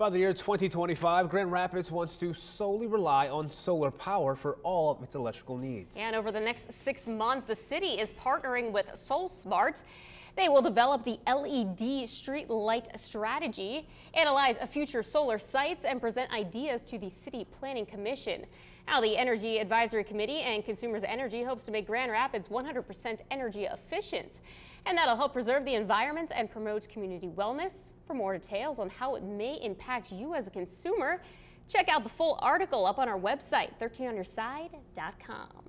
By the year 2025, Grand Rapids wants to solely rely on solar power for all of its electrical needs. And over the next six months, the city is partnering with SolSmart. They will develop the LED street light strategy, analyze a future solar sites, and present ideas to the City Planning Commission. Now, the Energy Advisory Committee and Consumers Energy hopes to make Grand Rapids 100% energy efficient. And that'll help preserve the environment and promote community wellness. For more details on how it may impact you as a consumer, check out the full article up on our website, 13onYourSide.com.